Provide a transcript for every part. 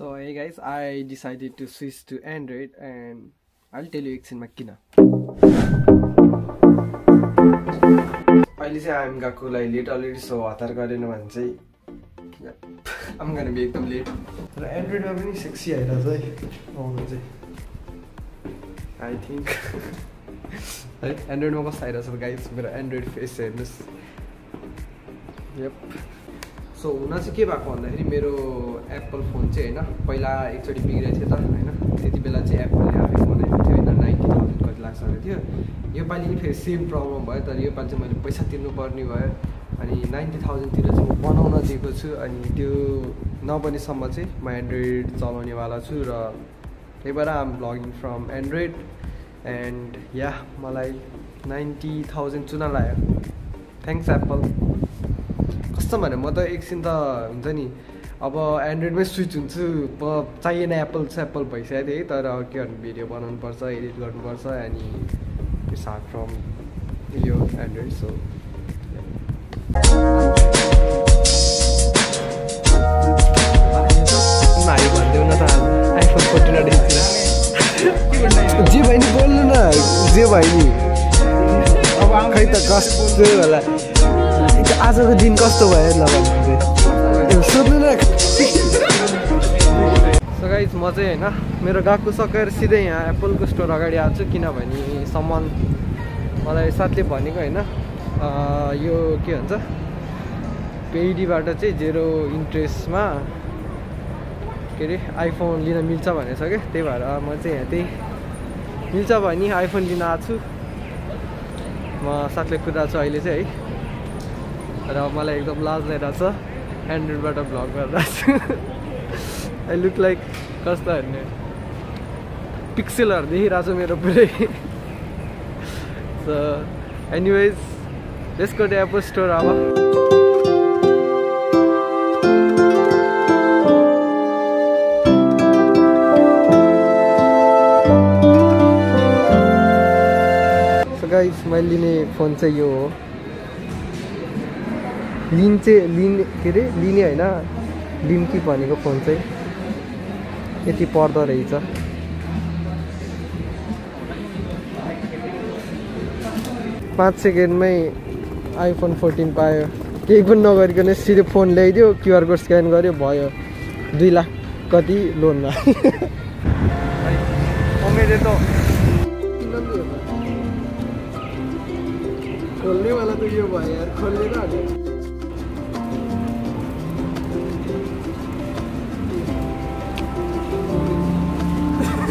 So hey guys, I decided to switch to Android and I'll tell you एकछिनमा किन अहिले चाहिँ I'm गएको लागि लेट अलरेडी सो हतार गरेन भने चाहिँ आम गर्न बी एकदम लेट तर एन्ड्रोइडमा पनि सेक्सी आइरहेछ है आउनु चाहिँ। आई थिङ्क है एन्ड्रोइडमा कस्तो आइरहेछ गाइस मेरो एन्ड्रोइड फेस हेर्नुहोस्। यप सो हुन चाहिँ के भएको भन्दाखेरि मेरो एप्पल फोन चाहिँ होइन पहिला एकचोटि बिग्रेको थियो त होइन त्यति बेला चाहिँ एप्पलले आफै बनाएको थियो होइन नाइन्टी थाउजन्ड कति लाग्छ थियो। योपालि पनि फेरि सेम प्रब्लम भयो तर योपालि चाहिँ मैले पैसा तिर्नुपर्ने भयो। अनि नाइन्टी थाउजन्डतिर चाहिँ म बनाउन दिएको छु अनि त्यो नबनेसम्म चाहिँ म एन्ड्रोइड चलाउनेवाला छु र त्यही भएर आम ब्लगिङ फ्रम एन्ड्रोइड एन्ड या मलाई नाइन्टी थाउजन्ड चुन लाग्यो। थ्याङ्क्स एप्पल कस्तो भने म त एकछिन त हुन्छ नि अब एन्ड्रोइडमै स्विच हुन्छु चाहिएन एप्पल चाहिँ एप्पल भइसकेको थिएँ तर के गर्नु भिडियो बनाउनुपर्छ एडिट गर्नुपर्छ अनि स्टार्ट फ्रम यो एन्ड्रोइड सो भाइ त जे भयो नि बोल्नु न जे भयो नि। खै त कस्तो होला। आजको दिन कस्तो भयो ल। सोध्नु म चाहिँ होइन मेरो गएको सकेर सिधै यहाँ एप्पलको स्टोर अगाडि आएको छु किनभने सामान मलाई साथले भनेको होइन यो के भन्छ पेइडीबाट चाहिँ जेरो इन्ट्रेस्टमा के अरे आइफोन लिन मिल्छ भनेछ क्या त्यही भएर म चाहिँ यहाँ त्यही मिल्छ भने आइफोन लिन आएको छु। म साथले कुदाएको छु अहिले चाहिँ है। र मलाई एकदम लाज छ। एन्ड्रोइडबाट भ्लग गरिरहेको छु आई लुक लाइक कस्तो हेर्ने? पिक्सेलहरू देखिरहेको छु मेरो पुरै। सो एनिवेज त्यसको एप्पल स्टोर अब गाइस मैले लिने फोन चाहिँ यो हो। लिन चाहिँ लिने के अरे? लिने होइन। लिम्की भनेको फोन चाहिँ। यति पर्दो रहेछ। पाँच सेकेन्डमै आइफोन फोर्टिन पायो। केही पनि नगरिकन सिधै फोन ल्याइदियो क्युआर कोड स्क्यान गर्यो भयो। दुई लाख कति लोनमा? मेरो त खोल्ने वाला त यो भयो यार खोल्ने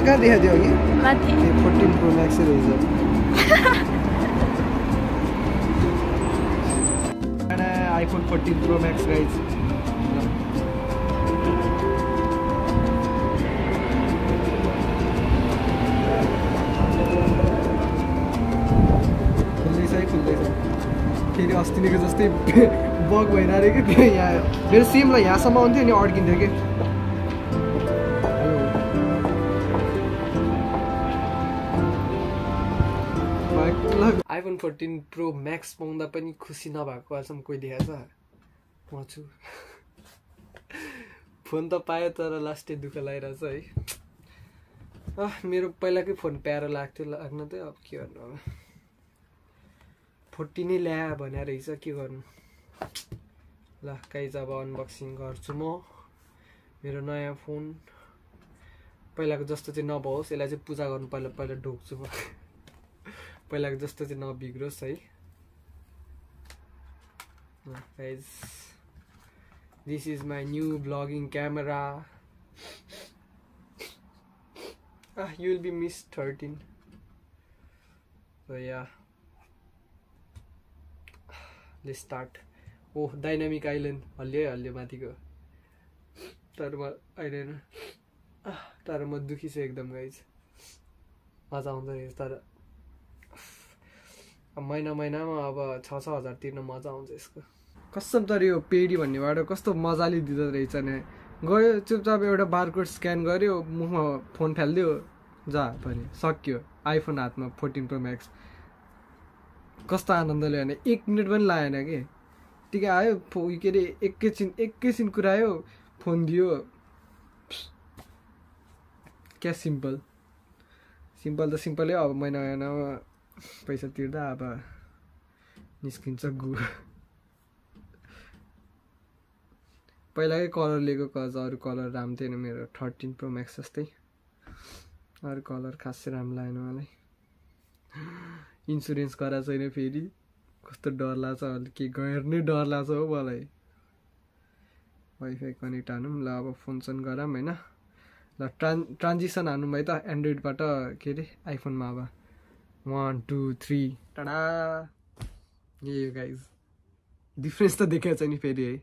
मलाई कहाँ थियो अघि ए फोर्टिन प्रो म्याक्सै रहेछ iPhone fourteen pro max guys खुल्दैछ है खुल्दैछ फेरि अस्तिनिको जस्तै बग भइरहेको थियो यहाँ मेरो सेमलाई यहाँसम्म आउँथ्यो अड्किन्थ्यो कि। आइफोन फोर्टिन प्रो म्याक्स पाउँदा पनि खुसी नभएको अहिलेसम्म कोही देखाएको छ म छु। फोन त पायो तर लास्टै दुःख लागिरहेछ है। मेरो पहिलाकै फोन प्यारो लाग्थ्यो लाग्न त अब के गर्नु अब। फोर्टिनै ल्या भने रहेछ के गर्नु? ल गाइज अब अनबक्सिङ गर्छु म। मेरो नयाँ फोन। पहिलाको जस्तो चाहिँ नभओस् यसलाई चाहिँ पूजा गर्नु पहिला पहिला ढोक्छु म। पहिलाको जस्तो नबिग्रोस् guys this is my new blogging camera you will be miss thirteen yeah. Let's start. Oh dynamic island हल्लियो है हल्लियो माथिको तर म तर म दुखी छु एकदम गाइज़ मज़ा अब महिना महिनामा अब छ छ हजार तिर्न मजा आउँछ यसको। कसम तर यो पेडी भन्नेबाट कस्तो मजाले दिँदो रहेछ नि। गयो चुपचाप एउटा बारकोड स्क्यान गऱ्यो मुखमा फोन फालिदियो जा भने सक्यो। आइफोन हातमा फोर्टिन प्रो म्याक्स। कस्तो आनन्दले भने एक मिनट पनि लागेन कि। टिकै आयो फो के अरे एकैछिन एकैछिन कुरायो फोन दियो। क्या सिम्पल? सिम्पल त सिम्पलै अब महिना महिनामा पैसा तिर्दा अब निस्किन्छ गु पहिलाकै कलर लिएको कज अरू कलर राम्रो थिएन मेरो। थर्टिन प्रो म्याक्स जस्तै। अरू कलर खासै राम्रो लागेन मलाई। इन्सुरेन्स गराएको छैन फेरि। कस्तो डर लाग्छ अहिले के गर्ने डर लाग्छ हो मलाई। वाइफाई कनेक्ट हानौँ ल अब फोन सोन गरौँ होइन। ल ट्रान् ट्रान्जिसन हान्नु भयो त एन्ड्रोइडबाट के अरे आइफोनमा अब। वान टू थ्री टाढा यही हो गाइज डिफ्रेन्स त देखाएको नि फेरि है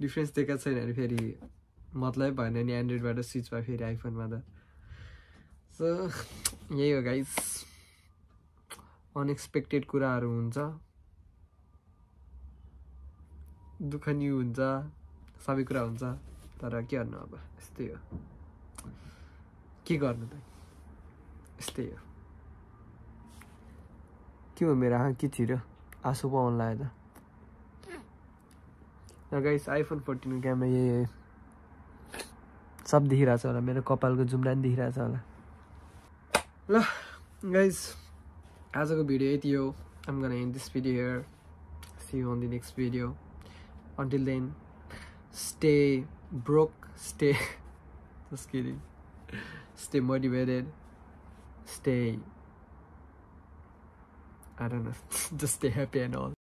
डिफ्रेन्स देखाएको छैन भने फेरि मतलबै भएन नि एन्ड्रोइडबाट स्विच भयो फेरि आइफोनमा त सो यही हो गाइज अनएक्सपेक्टेड कुराहरू हुन्छ। दुःख नि हुन्छ। सबै कुरा हुन्छ। तर के गर्नु अब? यस्तै हो। के गर्नु त? यस्तै हो। के हो मेरो आँखा के छिर्यो आँसु पो आउनु लाग्यो त गाइस आइफोन फोर्टिनको क्यामेरा यही सब देखिरहेको छ होला मेरो कपालको जुम्रा पनि देखिरहेको छ होला ल गाइस आजको भिडियो यति हो I'm gone in this video here see on the next video until then stay broke stay stay motivated stay I don't know just stay happy and all